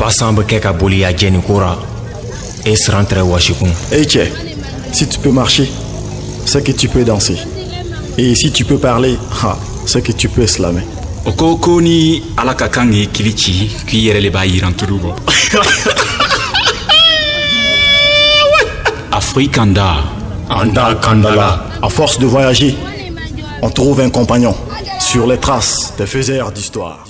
Passant ka boli à jeni et se rentrer washikun. Hey eh, tchè, si tu peux marcher, c'est que tu peux danser. Et si tu peux parler, c'est que tu peux slammer. o ko ko ni ala ka kan k'i le Anda kandala. À force de voyager, on trouve un compagnon sur les traces des faiseurs d'histoire.